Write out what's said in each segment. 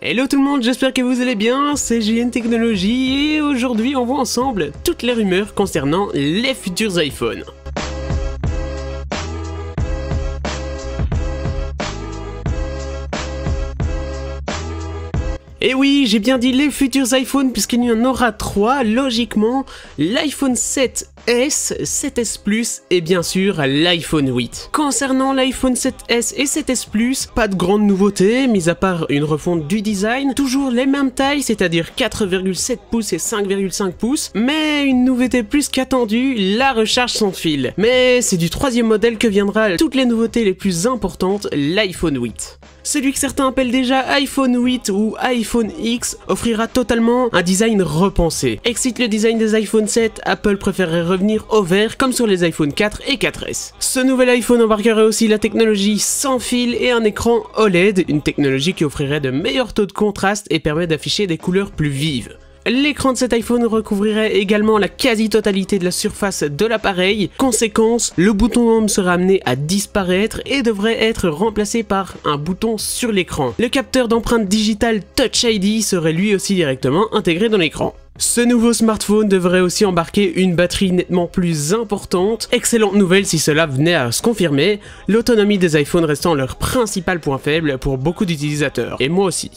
Hello tout le monde, j'espère que vous allez bien, c'est GN Technologies et aujourd'hui on voit ensemble toutes les rumeurs concernant les futurs iPhones. Et oui, j'ai bien dit les futurs iPhones puisqu'il y en aura trois, logiquement, l'iPhone 7 S, 7S Plus et bien sûr l'iPhone 8. Concernant l'iPhone 7S et 7S Plus, pas de grande nouveauté, mis à part une refonte du design, toujours les mêmes tailles, c'est-à-dire 4,7 pouces et 5,5 pouces, mais une nouveauté plus qu'attendue, la recharge sans fil. Mais c'est du troisième modèle que viendra toutes les nouveautés les plus importantes, l'iPhone 8. Celui que certains appellent déjà iPhone 8 ou iPhone X offrira totalement un design repensé. Excite le design des iPhone 7, Apple préférerait revenir au vert comme sur les iPhone 4 et 4S. Ce nouvel iPhone embarquerait aussi la technologie sans fil et un écran OLED, une technologie qui offrirait de meilleurs taux de contraste et permet d'afficher des couleurs plus vives. L'écran de cet iPhone recouvrirait également la quasi-totalité de la surface de l'appareil. Conséquence, le bouton Home sera amené à disparaître et devrait être remplacé par un bouton sur l'écran. Le capteur d'empreinte digitale Touch ID serait lui aussi directement intégré dans l'écran. Ce nouveau smartphone devrait aussi embarquer une batterie nettement plus importante. Excellente nouvelle si cela venait à se confirmer, l'autonomie des iPhones restant leur principal point faible pour beaucoup d'utilisateurs, et moi aussi.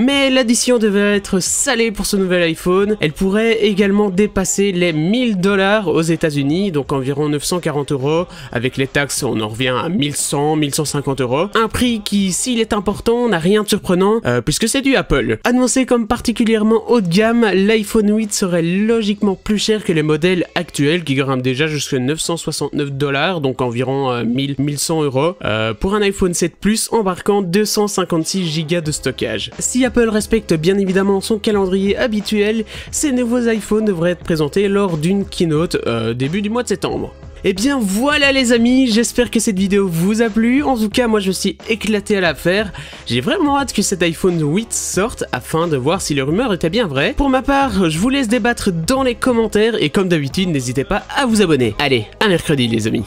Mais l'addition devait être salée pour ce nouvel iPhone. Elle pourrait également dépasser les 1000 dollars aux États-Unis, donc environ 940 euros. Avec les taxes, on en revient à 1100, 1150 euros. Un prix qui, s'il est important, n'a rien de surprenant, euh, puisque c'est du Apple. Annoncé comme particulièrement haut de gamme, l'iPhone 8 serait logiquement plus cher que les modèles actuels qui grimpent déjà jusqu'à 969 dollars, donc environ 1000, euh, 1100 euros, euh, pour un iPhone 7 Plus embarquant 256 Go de stockage. Si Apple respecte bien évidemment son calendrier habituel, ces nouveaux iPhones devraient être présentés lors d'une keynote euh, début du mois de septembre. Et eh bien voilà les amis, j'espère que cette vidéo vous a plu, en tout cas moi je suis éclaté à la faire, j'ai vraiment hâte que cet iPhone 8 sorte afin de voir si les rumeurs étaient bien vraies. Pour ma part, je vous laisse débattre dans les commentaires et comme d'habitude n'hésitez pas à vous abonner. Allez, à mercredi les amis.